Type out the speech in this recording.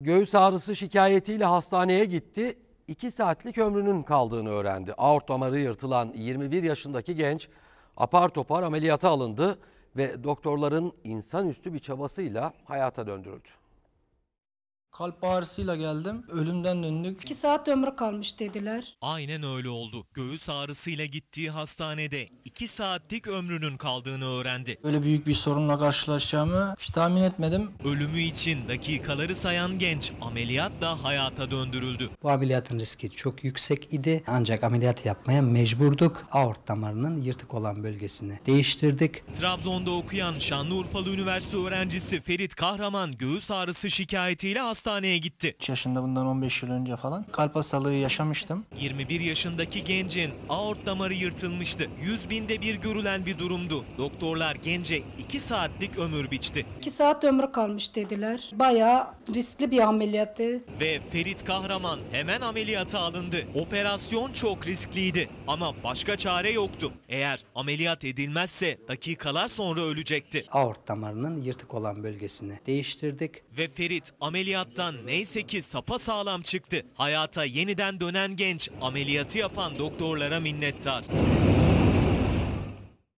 Göğüs ağrısı şikayetiyle hastaneye gitti. 2 saatlik ömrünün kaldığını öğrendi. Aort damarı yırtılan 21 yaşındaki genç apar topar ameliyata alındı ve doktorların insanüstü bir çabasıyla hayata döndürüldü. Kalp ağrısıyla geldim. Ölümden döndük. 2 saat ömrü kalmış dediler. Aynen öyle oldu. Göğüs ağrısıyla gittiği hastanede 2 saatlik ömrünün kaldığını öğrendi. Böyle büyük bir sorunla karşılaşacağımı hiç tahmin etmedim. Ölümü için dakikaları sayan genç ameliyatla hayata döndürüldü. Bu ameliyatın riski çok yüksek idi ancak ameliyat yapmaya mecburduk. Aort damarının yırtık olan bölgesini değiştirdik. Trabzon'da okuyan Şanlıurfalı Üniversite öğrencisi Ferit Kahraman göğüs ağrısı şikayetiyle hastaneye gitti. 3 yaşında bundan 15 yıl önce falan kalp hastalığı yaşamıştım. 21 yaşındaki gencin aort damarı yırtılmıştı. 100 binde bir görülen bir durumdu. Doktorlar gence 2 saatlik ömür biçti. 2 saat ömrü kalmış dediler. Bayağı riskli bir ameliyattı. Ve Ferit Kahraman hemen ameliyata alındı. Operasyon çok riskliydi ama başka çare yoktu. Eğer ameliyat edilmezse dakikalar sonra ölecekti. Aort damarının yırtık olan bölgesini değiştirdik. Ve Ferit ameliyattan neyse ki sapa sağlam çıktı. Hayata yeniden dönen genç ameliyatı yapan doktorlara minnettar.